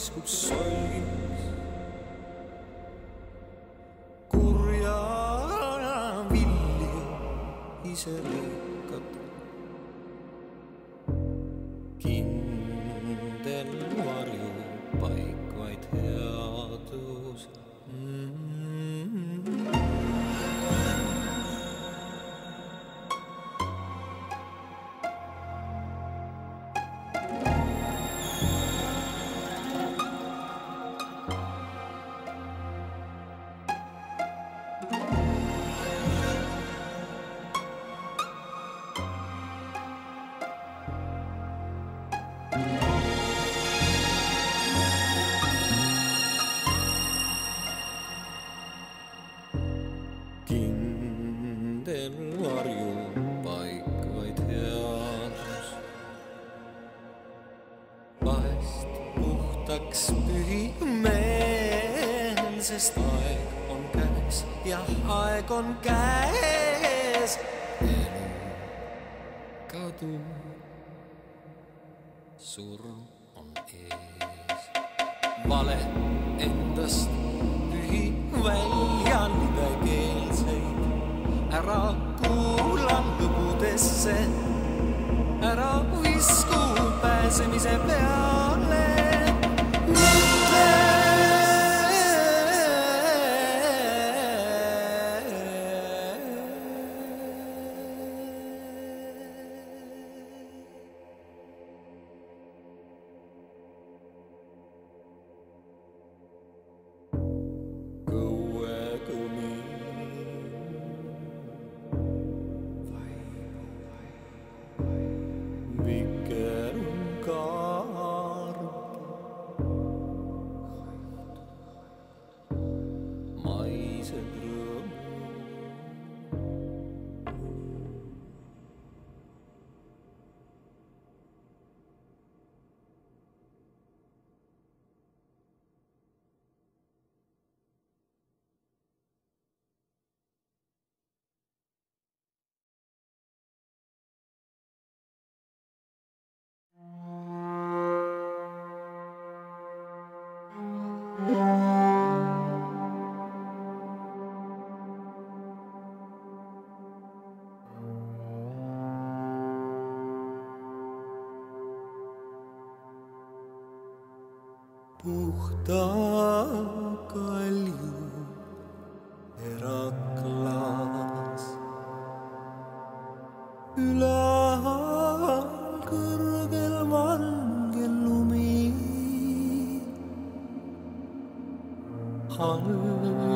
paiskub solgiks. kurja vilja ise lõikab. on käes. elu kadu, surm on ees. vale endast pühi väljaandekeelseid ära kuulan lõbudesse On.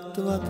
とあっ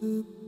to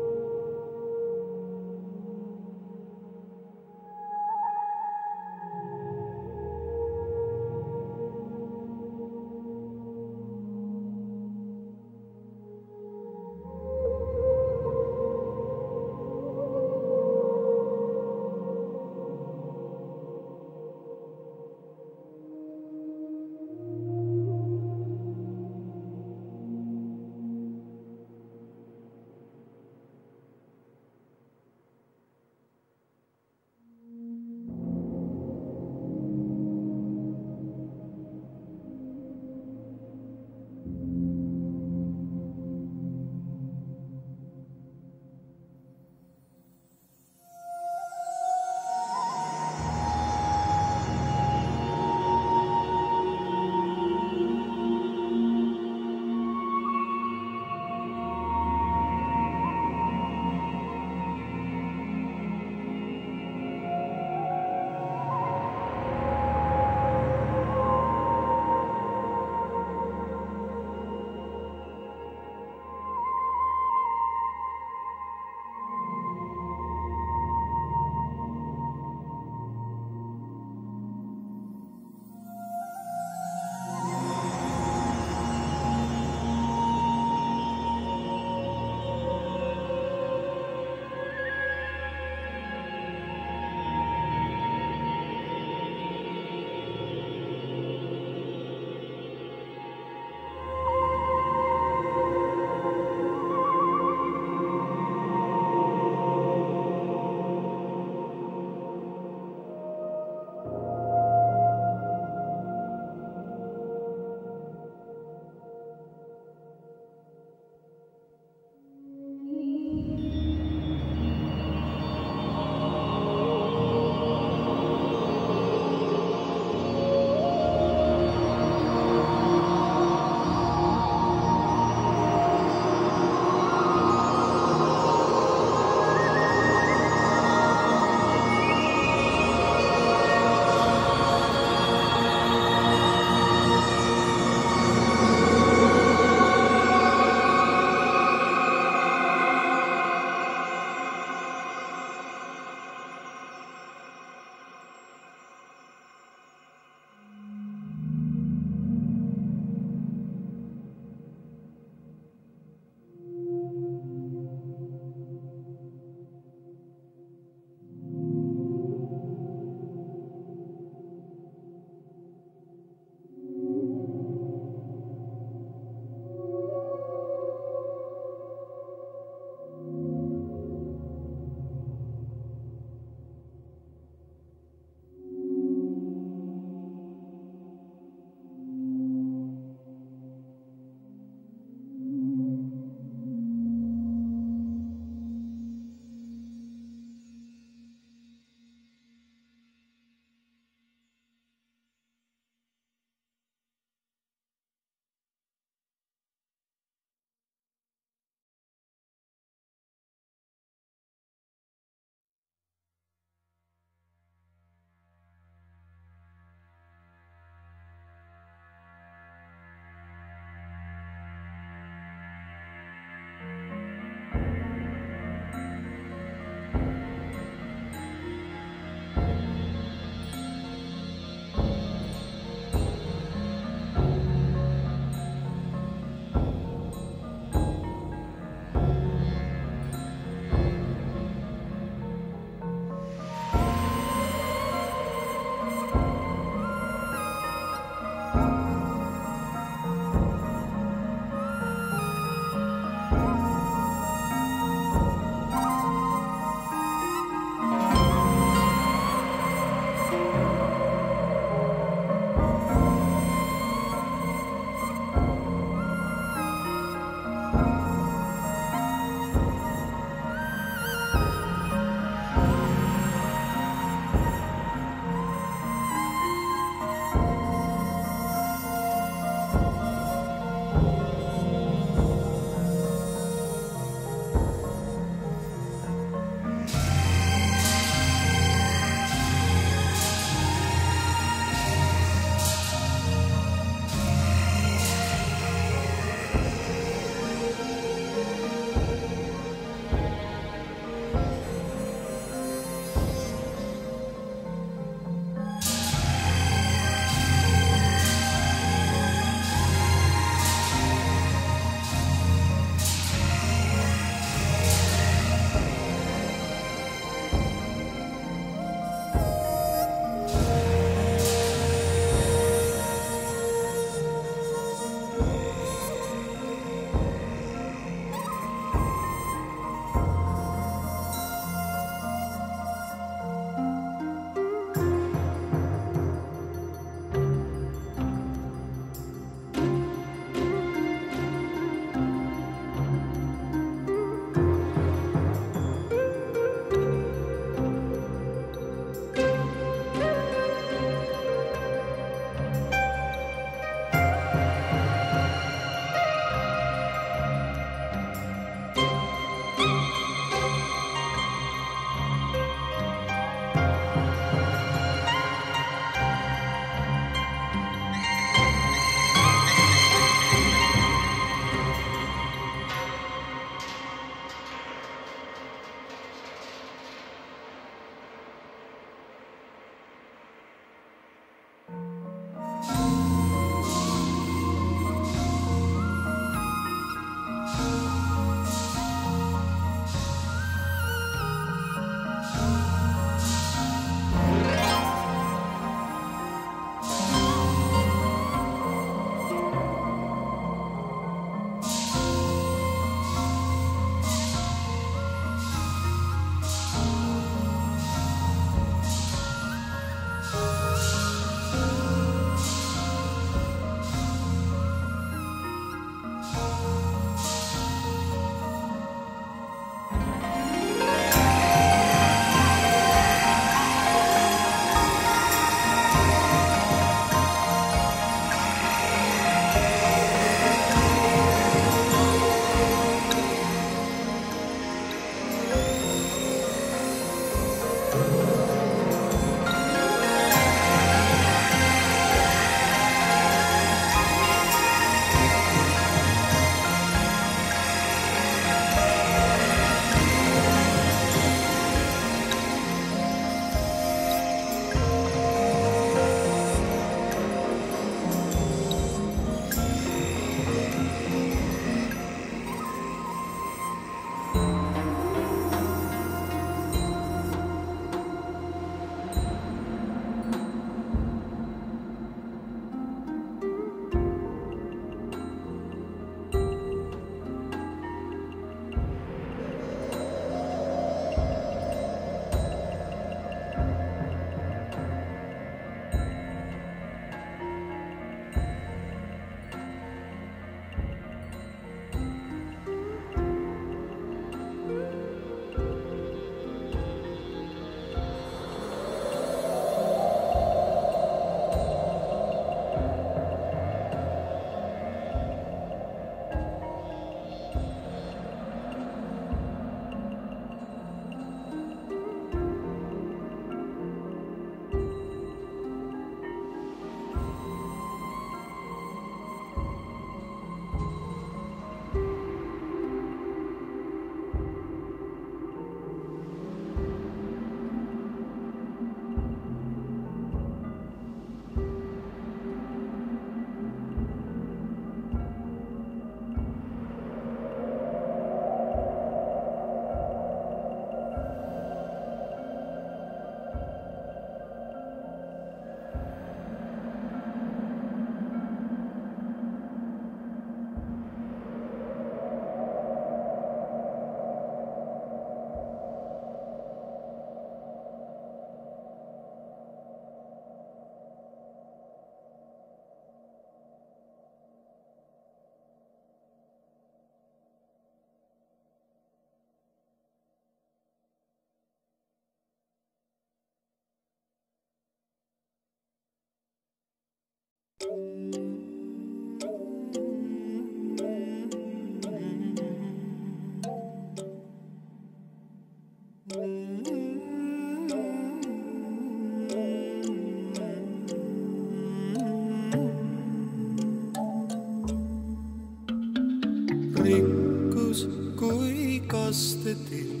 rikkus kui kastetil.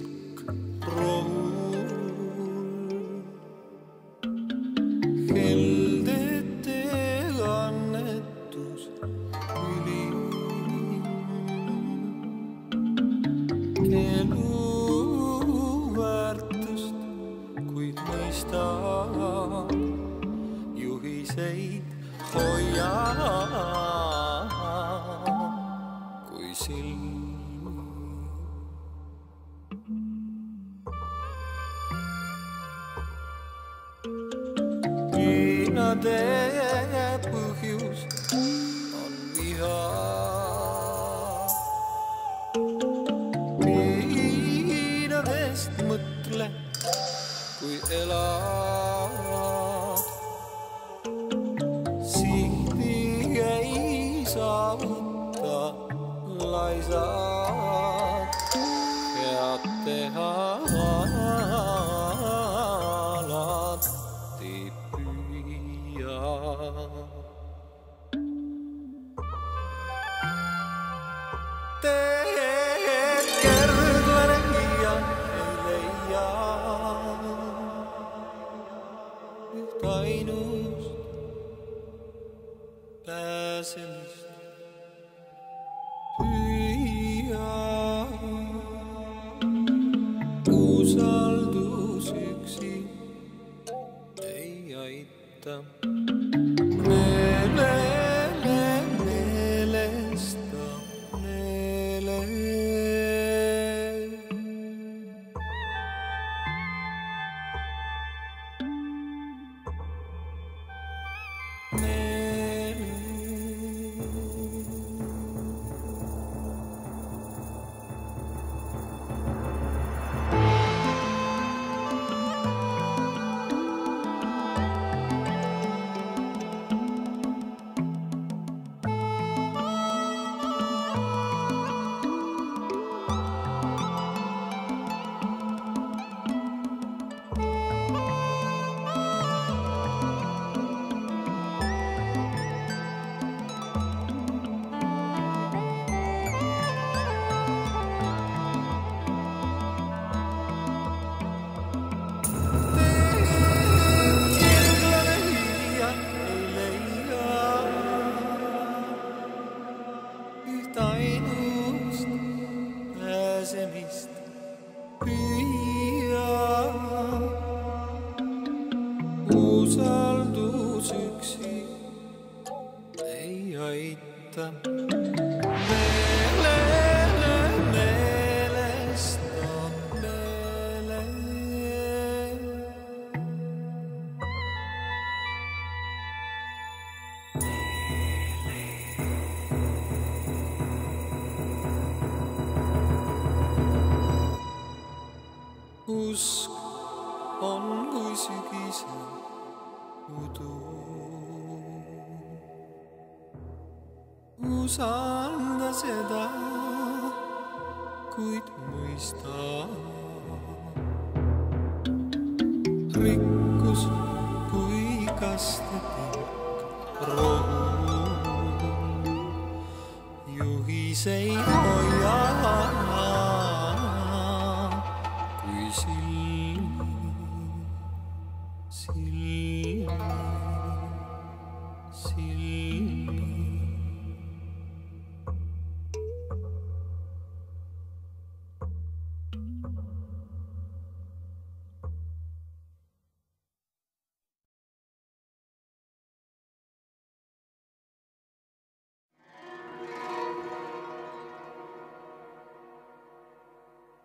listen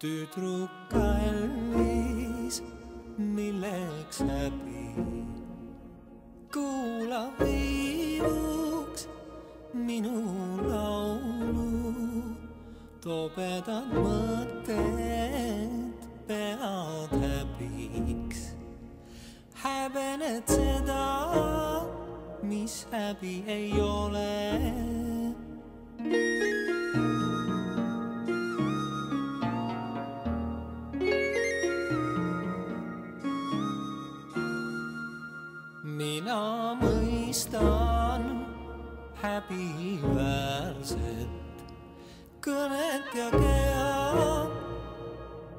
tüdruk kallis, milleks häbi? kuula viinuks minu laulu, tobedad mõtted pead häbiks. häbened seda, mis häbi ei ole häbiväärset kõnet ja kea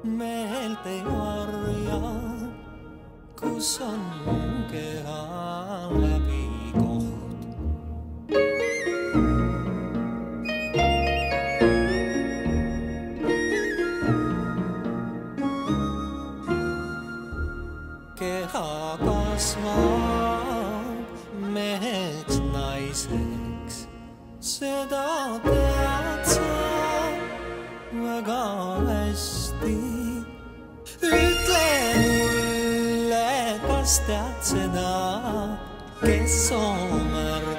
meelt ei varja, kus on keha seda tead sa väga hästi. ütle mulle, kas tead seda, kes soomärgid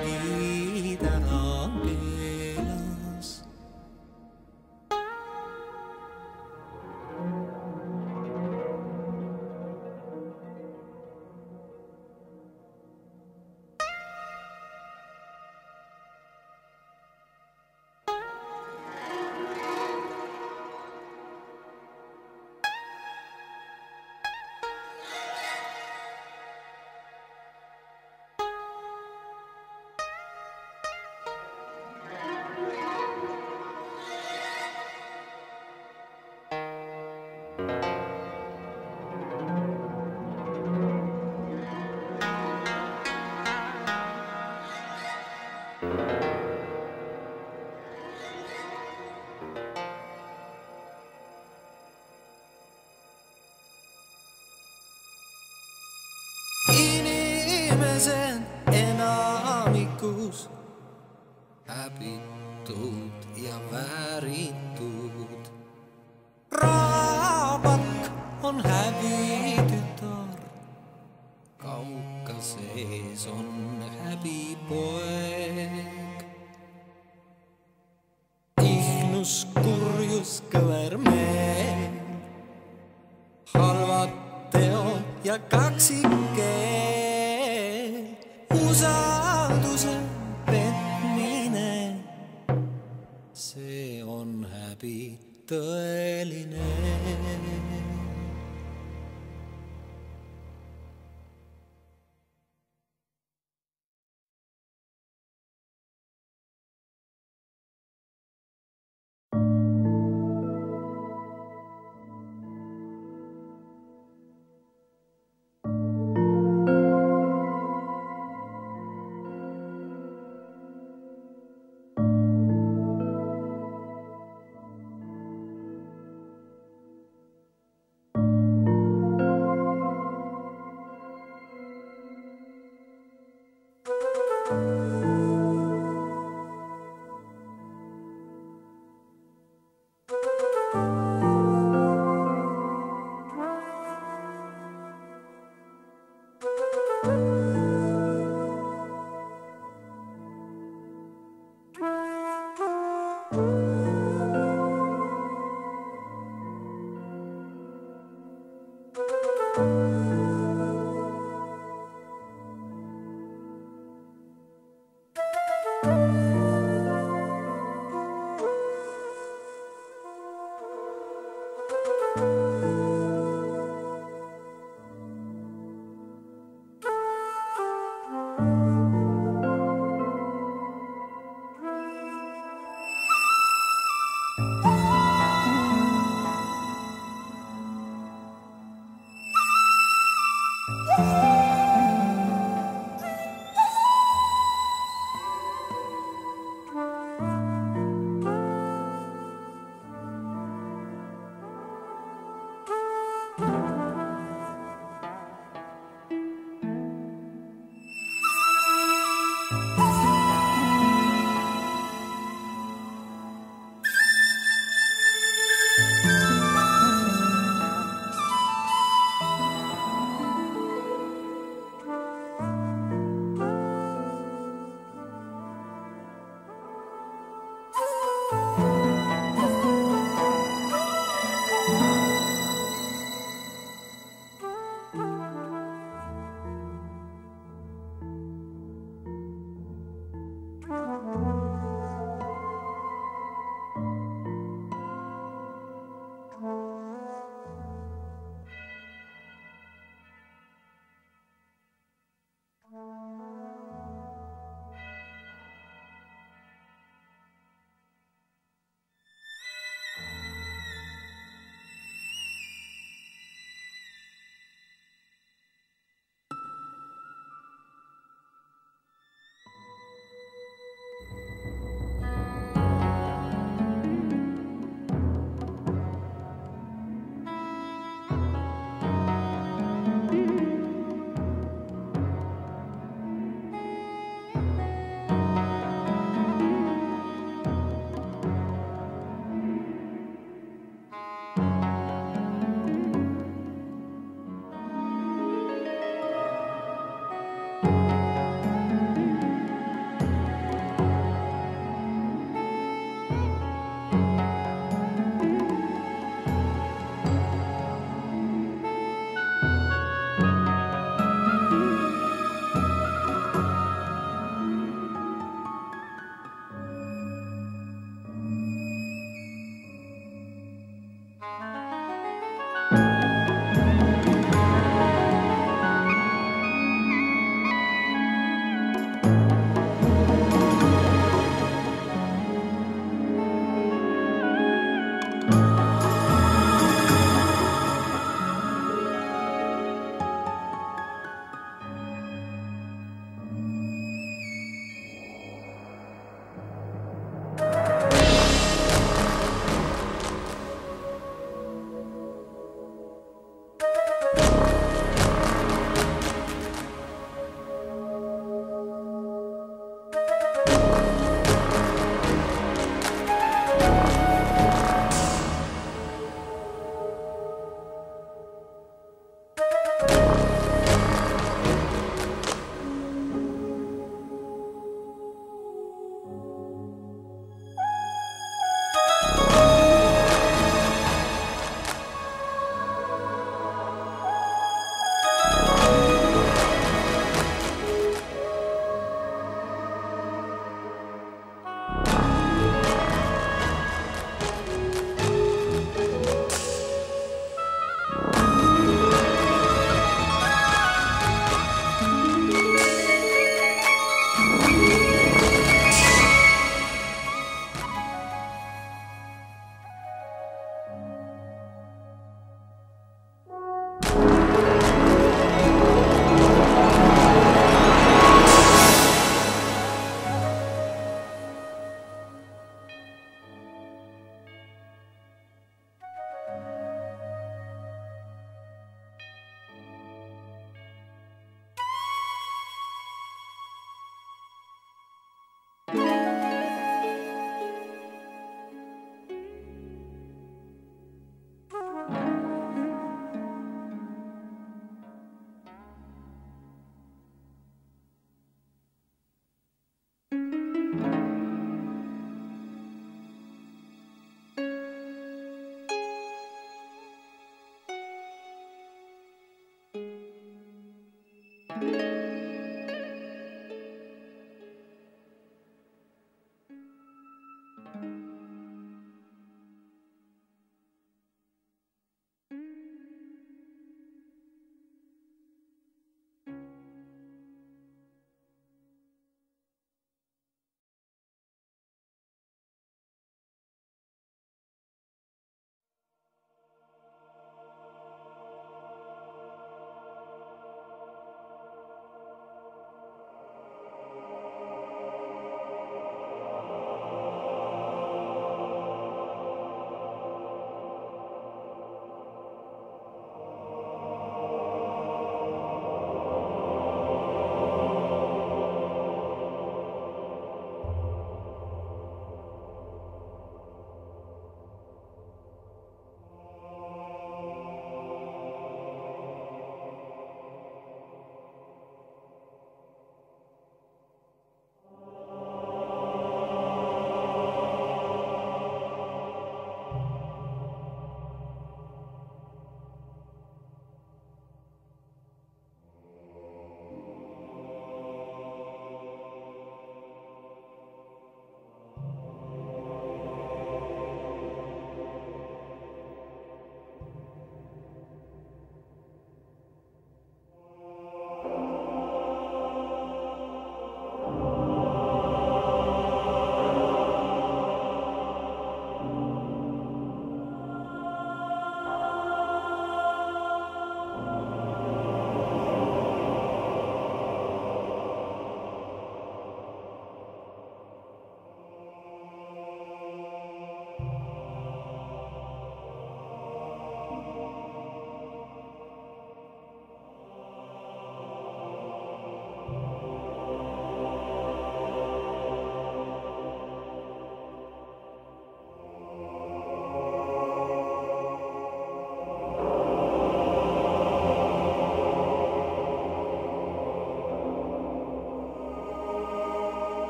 inimesed enamikus häbitud ja vääritud. raabak on häbitütar, kauka sees on häbipoeg. ihnus, kurjus, kõver meel halvad teod ja kaksikeel, häbi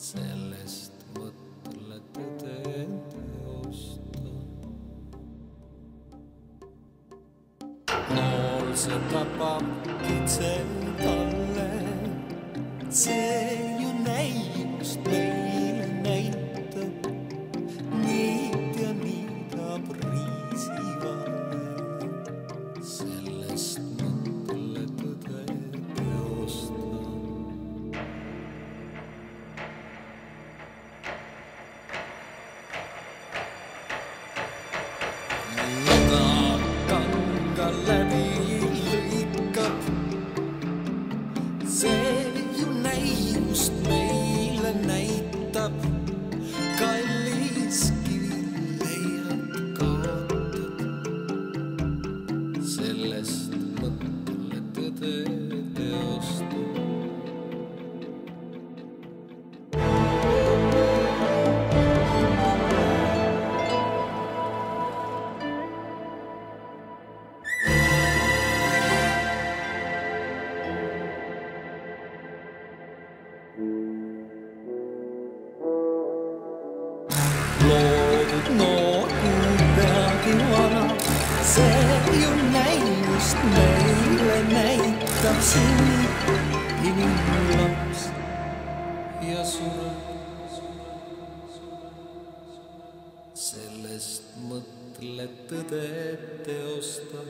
sellest mõtlete te teosta. nool see tapab kitse talle, see sellest mõtled tõde teosta.